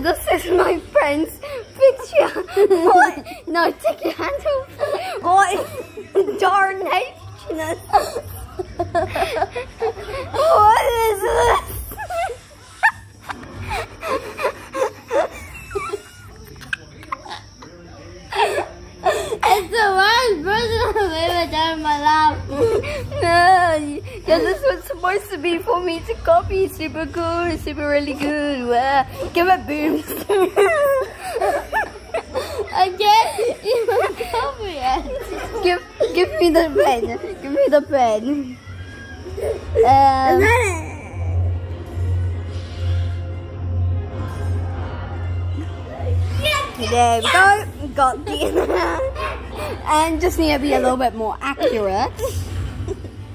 This is my friend's picture. What? No, take your hand off. Yeah, this was supposed to be for me to copy. Super cool, super really good. Wow. Give it booms. I can't copy it. give, give me the pen. Give me the pen. Um, there we go. Got the and just need to be a little bit more accurate.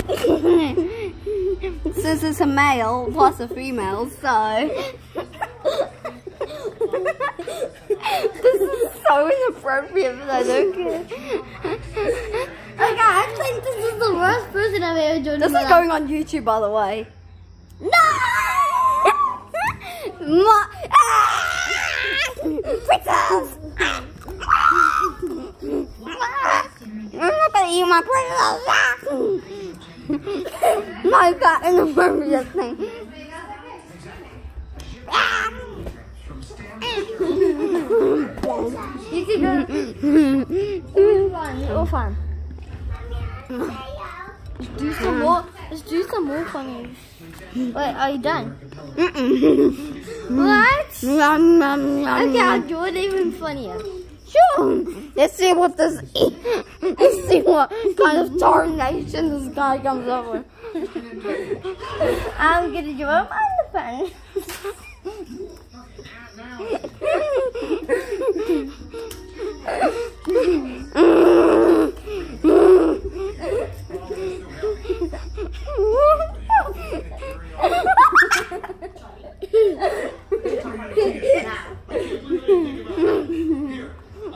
Since it's a male plus a female, so this is so inappropriate, but I don't care. Okay, I think this is the worst person I've ever done This is life. going on YouTube, by the way. No! Ma ah! Princess! I'm not gonna eat my my God, inappropriate thing. You can go. It's fine. It's fine. Let's do some more. Let's do some more funny. Wait, are you done? What? Okay, I'll do it even funnier. Sure. Let's see what this Let's see what kind of tarnation this guy comes up with. I'm gonna do it on the phone.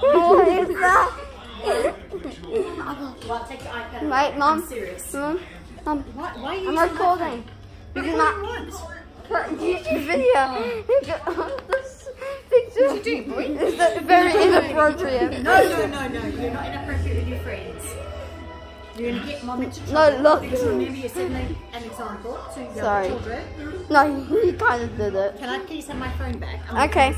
what is that? Oh, what? Take your iPad. Right, mom. I'm serious. Mom. Mom. Why, why are you I'm recording. You What not. do you want? For a YouTube video. this picture What you do, boy? is very inappropriate. No, no, no, no. You're not inappropriate with your friends. You're going to get mom into No, look. Because remember, you're setting an example to young Sorry. children. No, he kind of did it. Can I please have my phone back? I'm Okay.